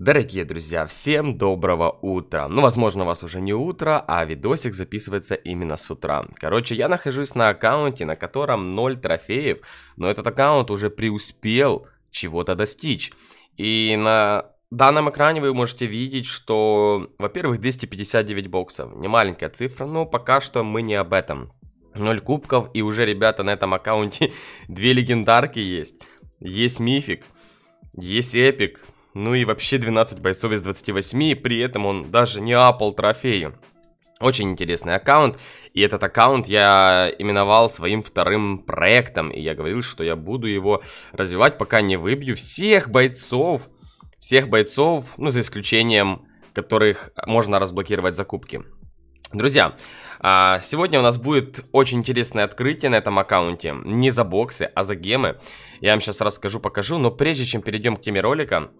Дорогие друзья, всем доброго утра. Ну, возможно, у вас уже не утро, а видосик записывается именно с утра. Короче, я нахожусь на аккаунте, на котором 0 трофеев, но этот аккаунт уже преуспел чего-то достичь. И на данном экране вы можете видеть, что, во-первых, 259 боксов. Не маленькая цифра, но пока что мы не об этом. 0 кубков, и уже, ребята, на этом аккаунте две легендарки есть. Есть мифик, есть эпик, ну и вообще 12 бойцов из 28, и при этом он даже не апал трофеи. Очень интересный аккаунт, и этот аккаунт я именовал своим вторым проектом, и я говорил, что я буду его развивать, пока не выбью всех бойцов, всех бойцов, ну за исключением которых можно разблокировать закупки. Друзья, а, сегодня у нас будет очень интересное открытие на этом аккаунте. Не за боксы, а за гемы. Я вам сейчас расскажу, покажу, но прежде чем перейдем к теме ролика,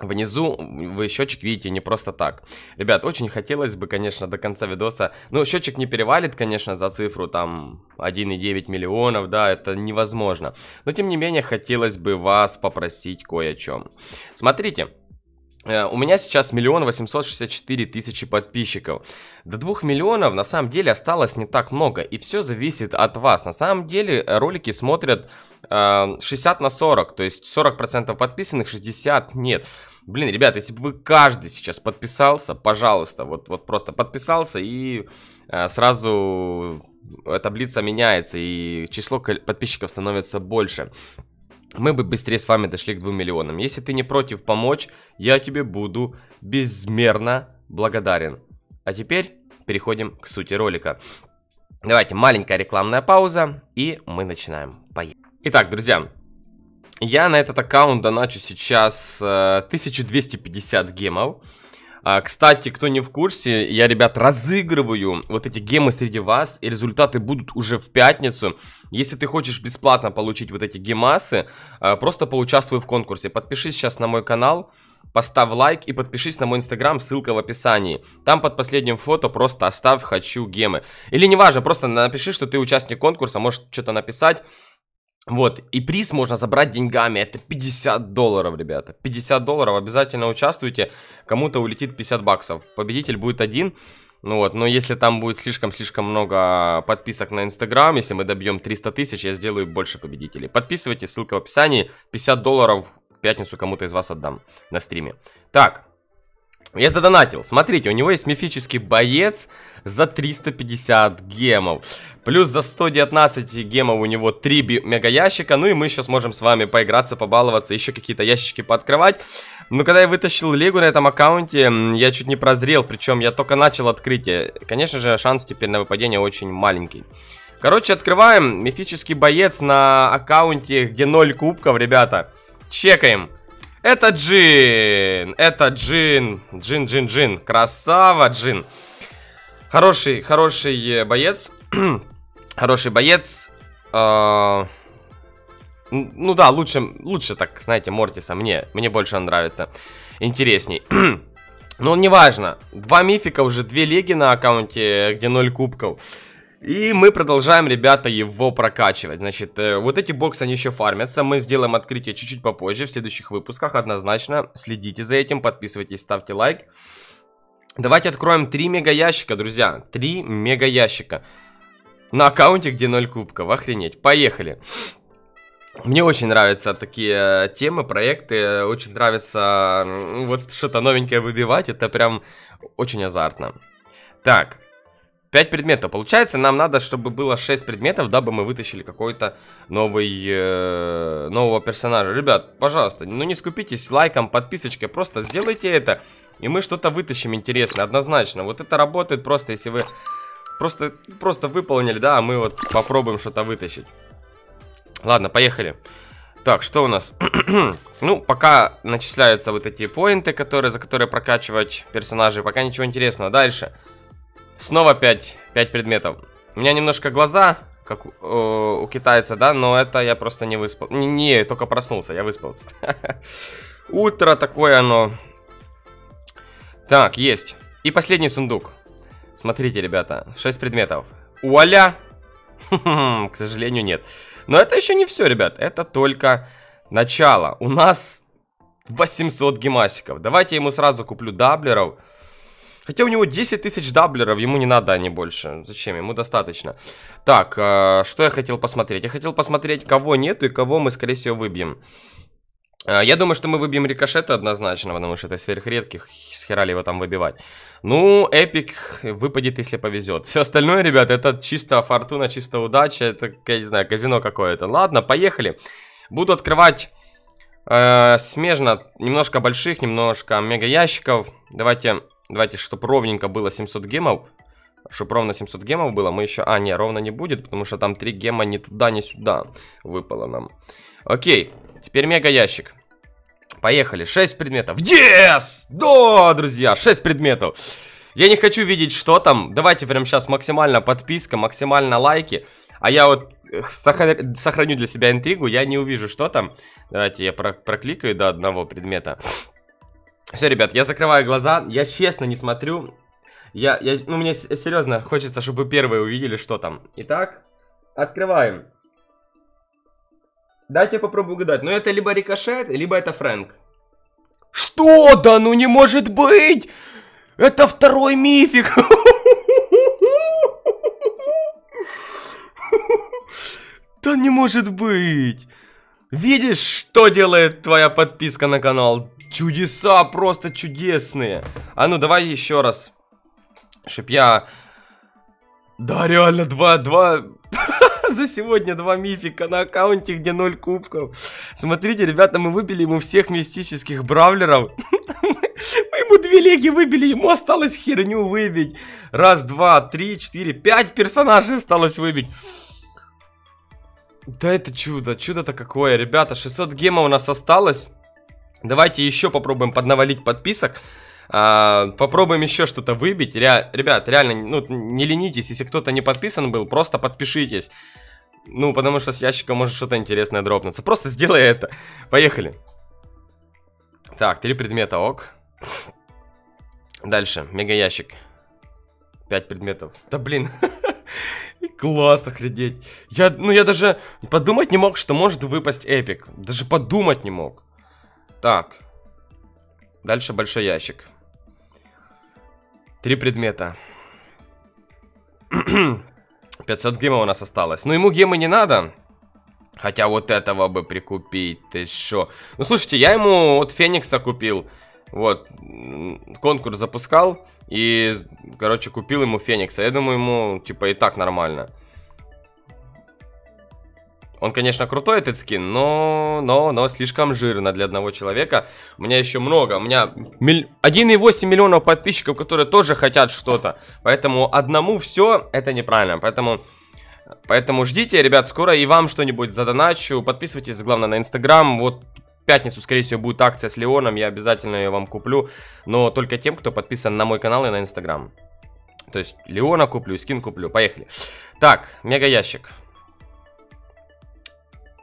Внизу вы счетчик видите не просто так. Ребят, очень хотелось бы, конечно, до конца видоса... Ну, счетчик не перевалит, конечно, за цифру там 1,9 миллионов, да, это невозможно. Но, тем не менее, хотелось бы вас попросить кое о чем. Смотрите, э, у меня сейчас миллион восемьсот шестьдесят четыре тысячи подписчиков. До двух миллионов на самом деле осталось не так много, и все зависит от вас. На самом деле ролики смотрят э, 60 на 40, то есть 40% подписанных, 60 нет. Блин, ребят, если бы вы каждый сейчас подписался, пожалуйста, вот, вот просто подписался и э, сразу таблица меняется и число подписчиков становится больше. Мы бы быстрее с вами дошли к 2 миллионам. Если ты не против помочь, я тебе буду безмерно благодарен. А теперь переходим к сути ролика. Давайте маленькая рекламная пауза и мы начинаем. Поехали. Итак, друзья, я на этот аккаунт доначу сейчас э, 1250 гемов. А, кстати, кто не в курсе, я, ребят, разыгрываю вот эти гемы среди вас, и результаты будут уже в пятницу. Если ты хочешь бесплатно получить вот эти гемасы, э, просто поучаствуй в конкурсе. Подпишись сейчас на мой канал, поставь лайк и подпишись на мой инстаграм, ссылка в описании. Там под последним фото просто оставь «хочу гемы». Или неважно, просто напиши, что ты участник конкурса, можешь что-то написать. Вот, и приз можно забрать деньгами, это 50 долларов, ребята, 50 долларов, обязательно участвуйте, кому-то улетит 50 баксов, победитель будет один, ну вот, но если там будет слишком-слишком много подписок на Инстаграм, если мы добьем 300 тысяч, я сделаю больше победителей. Подписывайтесь, ссылка в описании, 50 долларов в пятницу кому-то из вас отдам на стриме. Так, я задонатил. Смотрите, у него есть мифический боец за 350 гемов. Плюс за 119 гемов у него 3 мега ящика. Ну и мы сейчас можем с вами поиграться, побаловаться, еще какие-то ящички пооткрывать. Но когда я вытащил лигу на этом аккаунте, я чуть не прозрел. Причем я только начал открытие. Конечно же, шанс теперь на выпадение очень маленький. Короче, открываем. Мифический боец на аккаунте, где 0 кубков, ребята. Чекаем. Это Джин. Это Джин. Джин, Джин, Джин. Красава, Джин. Хороший, хороший боец. хороший боец. Э ну да, лучше, лучше так, знаете, Мортиса. Мне, мне больше нравится. Интересней. Но неважно. Два мифика, уже две леги на аккаунте, где 0 кубков. И мы продолжаем, ребята, его прокачивать. Значит, э, вот эти боксы, они еще фармятся. Мы сделаем открытие чуть-чуть попозже, в следующих выпусках, однозначно. Следите за этим, подписывайтесь, ставьте лайк. Давайте откроем 3 мега ящика, друзья. 3 мега ящика. На аккаунте, где 0 кубков. Охренеть. Поехали. Мне очень нравятся такие э, темы, проекты. Очень нравится вот что-то новенькое выбивать. Это прям очень азартно. Так. 5 предметов. Получается, нам надо, чтобы было 6 предметов, дабы мы вытащили какой-то новый, э, нового персонажа. Ребят, пожалуйста, ну не скупитесь лайком, подписочкой, просто сделайте это, и мы что-то вытащим интересное, однозначно. Вот это работает просто, если вы просто, просто выполнили, да, а мы вот попробуем что-то вытащить. Ладно, поехали. Так, что у нас? ну, пока начисляются вот эти поинты, которые, за которые прокачивать персонажей, пока ничего интересного. Дальше. Снова 5, 5 предметов. У меня немножко глаза, как у, у китайца, да, но это я просто не выспал. Не, не только проснулся, я выспался. Утро такое оно. Так, есть. И последний сундук. Смотрите, ребята, 6 предметов. Уаля! К сожалению, нет. Но это еще не все, ребят. Это только начало. У нас 800 гемасиков. Давайте ему сразу куплю даблеров. Хотя у него 10 тысяч даблеров, ему не надо они больше. Зачем? Ему достаточно. Так, э, что я хотел посмотреть? Я хотел посмотреть, кого нету и кого мы, скорее всего, выбьем. Э, я думаю, что мы выбьем рикошета однозначно, потому что это сверхредких, схерали его там выбивать. Ну, эпик выпадет, если повезет. Все остальное, ребят, это чисто фортуна, чисто удача, это, я не знаю, казино какое-то. Ладно, поехали. Буду открывать э, смежно, немножко больших, немножко мега ящиков. Давайте Давайте, чтобы ровненько было 700 гемов. Чтобы ровно 700 гемов было, мы еще... А, не, ровно не будет, потому что там 3 гема ни туда, ни сюда выпало нам. Окей, теперь мега ящик. Поехали, 6 предметов. Yes! Да, друзья, 6 предметов. Я не хочу видеть, что там. Давайте прямо сейчас максимально подписка, максимально лайки. А я вот сохраню для себя интригу, я не увижу, что там. Давайте я про прокликаю до одного предмета. Все, ребят, я закрываю глаза, я честно не смотрю. Я, я, ну, мне серьезно хочется, чтобы первые увидели, что там. Итак, открываем. Дайте попробую угадать. Ну, это либо рикошет, либо это Фрэнк. Что? Да ну не может быть! Это второй мифик! Да не может быть! Видишь, что делает твоя подписка на канал? Чудеса просто чудесные. А ну, давай еще раз. Чтоб я... Да, реально, два, два... За сегодня два мифика на аккаунте, где ноль кубков. Смотрите, ребята, мы выбили ему всех мистических бравлеров. Мы ему две леги выбили, ему осталось херню выбить. Раз, два, три, четыре, пять персонажей осталось выбить. Да это чудо, чудо-то какое, ребята, 600 гемов у нас осталось. Давайте еще попробуем поднавалить подписок. А, попробуем еще что-то выбить. Ре ребят, реально, ну, не ленитесь, если кто-то не подписан был, просто подпишитесь. Ну, потому что с ящика может что-то интересное дропнуться. Просто сделай это. Поехали. Так, три предмета, ок. Дальше, мега ящик. Пять предметов. Да блин. Класс, охренеть. Я, ну я даже подумать не мог, что может выпасть эпик. Даже подумать не мог. Так. Дальше большой ящик. Три предмета. 500 гемов у нас осталось. Ну, ему гемы не надо. Хотя вот этого бы прикупить, ты шо? Ну, слушайте, я ему от Феникса купил. Вот, конкурс запускал. И, короче, купил ему Феникса. Я думаю, ему, типа, и так нормально. Он, конечно, крутой этот скин, но, но, но слишком жирно для одного человека. У меня еще много, у меня миль... 1,8 миллионов подписчиков, которые тоже хотят что-то. Поэтому одному все, это неправильно. Поэтому, поэтому ждите, ребят, скоро и вам что-нибудь задоначу. Подписывайтесь, главное, на Инстаграм. Вот пятницу, скорее всего, будет акция с Леоном, я обязательно ее вам куплю. Но только тем, кто подписан на мой канал и на Инстаграм. То есть Леона куплю, скин куплю, поехали. Так, мега ящик.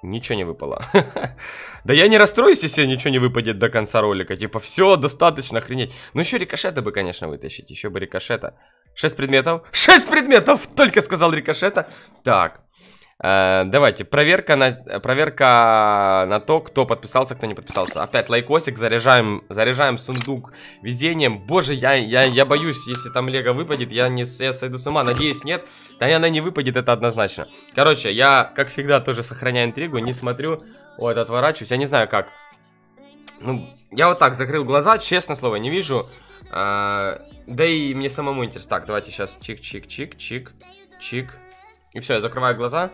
Ничего не выпало. да я не расстроюсь, если ничего не выпадет до конца ролика. Типа, все, достаточно, охренеть. Ну, еще рикошета бы, конечно, вытащить. Еще бы рикошета. Шесть предметов. Шесть предметов! Только сказал рикошета. Так. Э, давайте, проверка на, проверка на то, кто подписался, кто не подписался. Опять лайкосик, заряжаем, заряжаем сундук везением. Боже, я, я, я боюсь, если там лего выпадет, я не я сойду с ума. Надеюсь, нет. Да она не выпадет, это однозначно. Короче, я, как всегда, тоже сохраняю интригу, не смотрю. Ой, отворачиваюсь, я не знаю как. Ну, я вот так закрыл глаза, честно слово, не вижу. А, да и мне самому интересно. Так, давайте сейчас чик-чик-чик-чик, чик. И все, я закрываю глаза.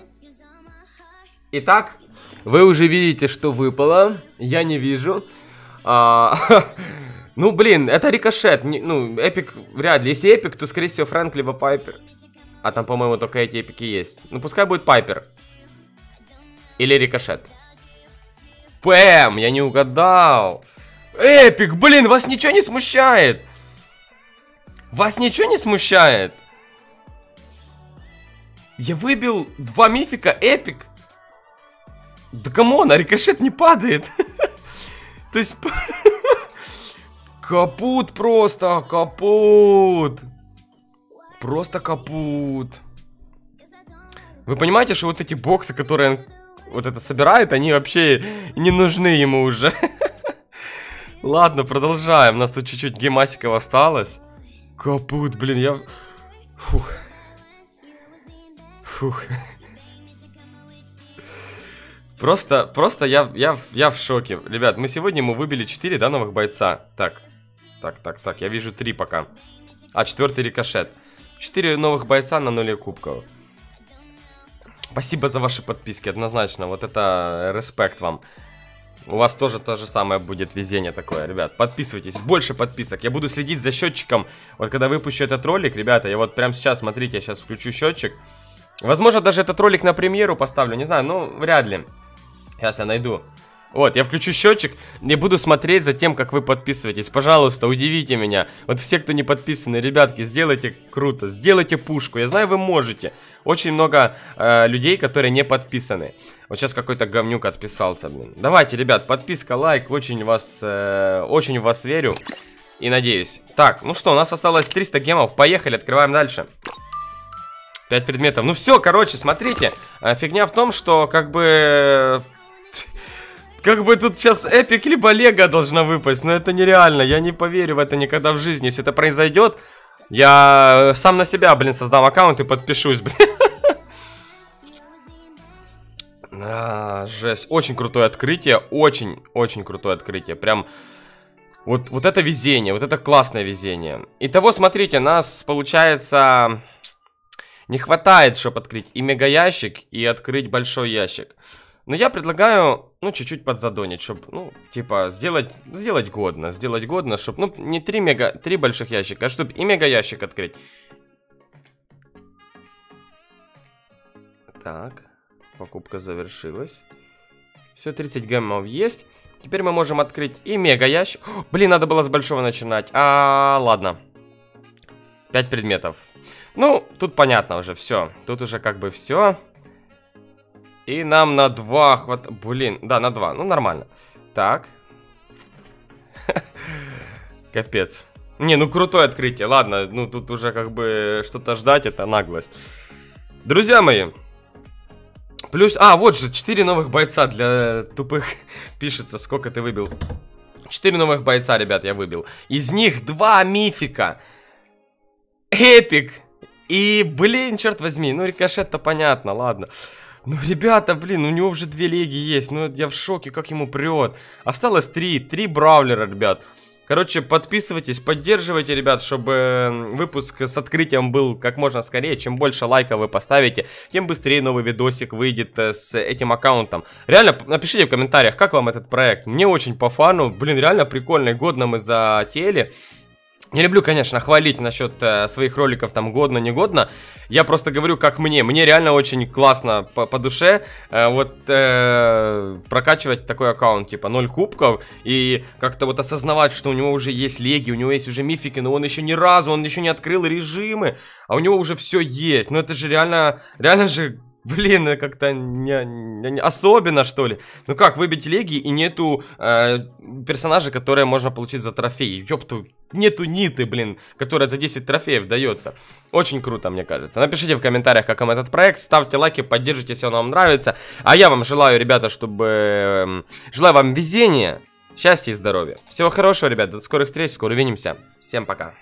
Итак, вы уже видите, что выпало. Я не вижу. А, ну, блин, это рикошет. Не, ну, эпик вряд ли. Если эпик, то, скорее всего, Фрэнк либо Пайпер. А там, по-моему, только эти эпики есть. Ну, пускай будет Пайпер. Или рикошет. Пэм, я не угадал. Эпик, блин, вас ничего не смущает. Вас ничего не смущает? Я выбил два мифика, эпик. Да come on, а рикошет не падает. То есть... Капут просто, капут. Просто капут. Вы понимаете, что вот эти боксы, которые он вот это собирает, они вообще не нужны ему уже. Ладно, продолжаем. У нас тут чуть-чуть гемасиков осталось. Капут, блин, я... Фух. Фух. Просто, просто я, я, я в шоке. Ребят, мы сегодня мы выбили 4, да, новых бойца. Так, так, так, так, я вижу 3 пока. А, четвертый рикошет. 4 новых бойца на нуле кубков. Спасибо за ваши подписки, однозначно. Вот это респект вам. У вас тоже то же самое будет везение такое, ребят. Подписывайтесь, больше подписок. Я буду следить за счетчиком. Вот когда выпущу этот ролик, ребята, я вот прямо сейчас, смотрите, я сейчас включу счетчик. Возможно, даже этот ролик на премьеру поставлю, не знаю, ну, вряд ли. Сейчас я найду. Вот, я включу счетчик и буду смотреть за тем, как вы подписываетесь. Пожалуйста, удивите меня. Вот все, кто не подписаны, ребятки, сделайте круто, сделайте пушку. Я знаю, вы можете. Очень много э, людей, которые не подписаны. Вот сейчас какой-то говнюк отписался, блин. Давайте, ребят, подписка, лайк. Очень вас, э, очень в вас верю. И надеюсь. Так, ну что, у нас осталось 300 гемов. Поехали, открываем дальше. 5 предметов. Ну все, короче, смотрите. Э, фигня в том, что как бы как бы тут сейчас эпик либо лего должна выпасть, но это нереально, я не поверю в это никогда в жизни. Если это произойдет, я сам на себя, блин, создам аккаунт и подпишусь, блин. А, жесть, очень крутое открытие, очень-очень крутое открытие, прям... Вот, вот это везение, вот это классное везение. Итого, смотрите, нас, получается, не хватает, чтобы открыть и мега ящик, и открыть большой ящик. Но я предлагаю, ну, чуть-чуть подзадонить, чтобы, ну, типа, сделать, сделать годно, сделать годно, чтобы, ну, не три мега, три больших ящика, а чтобы и мега ящик открыть. Так, покупка завершилась. Все, 30 геммов есть. Теперь мы можем открыть и мега ящик. О, блин, надо было с большого начинать. А, ладно. 5 предметов. Ну, тут понятно уже, все. Тут уже как бы все. И нам на два хват... Блин, да, на два. Ну, нормально. Так. Капец. Не, ну крутое открытие. Ладно, ну тут уже как бы что-то ждать, это наглость. Друзья мои. Плюс... А, вот же, 4 новых бойца для тупых пишется. Сколько ты выбил? 4 новых бойца, ребят, я выбил. Из них 2 мифика. Эпик. И, блин, черт возьми, ну рикошет-то понятно, ладно. Ну, ребята, блин, у него уже две леги есть. Ну, я в шоке, как ему прет. Осталось три. Три бравлера, ребят. Короче, подписывайтесь, поддерживайте, ребят, чтобы выпуск с открытием был как можно скорее. Чем больше лайков вы поставите, тем быстрее новый видосик выйдет э, с этим аккаунтом. Реально, напишите в комментариях, как вам этот проект. Мне очень по фану. Блин, реально прикольно годно мы затеяли. Не люблю, конечно, хвалить насчет э, своих роликов там годно, не годно. Я просто говорю, как мне. Мне реально очень классно по, по душе э, вот э, прокачивать такой аккаунт, типа 0 кубков. И как-то вот осознавать, что у него уже есть леги, у него есть уже мифики, но он еще ни разу, он еще не открыл режимы. А у него уже все есть. Ну это же реально, реально же Блин, как-то не, не, не, особенно, что ли. Ну как, выбить леги и нету э, персонажа, которые можно получить за трофей. Ёпту, нету ниты, блин, которая за 10 трофеев дается. Очень круто, мне кажется. Напишите в комментариях, как вам этот проект. Ставьте лайки, поддержите, если он вам нравится. А я вам желаю, ребята, чтобы... Э, желаю вам везения, счастья и здоровья. Всего хорошего, ребята. До скорых встреч, скоро увидимся. Всем пока.